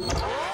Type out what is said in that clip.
you